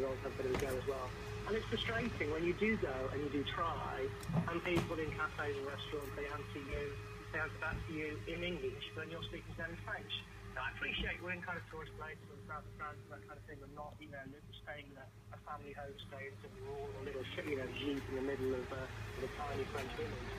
want to have a bit of a go as well. And it's frustrating when you do go and you do try, and people in cafes and restaurants, they answer you, they answer back to you in English, but then you're speaking to them in French. Now, I appreciate we're in kind of tourist places in the south of France and that kind of thing, but not, you know, staying in a, a family homestay in some rural little, you know, gîte in the middle of, uh, of a tiny French village.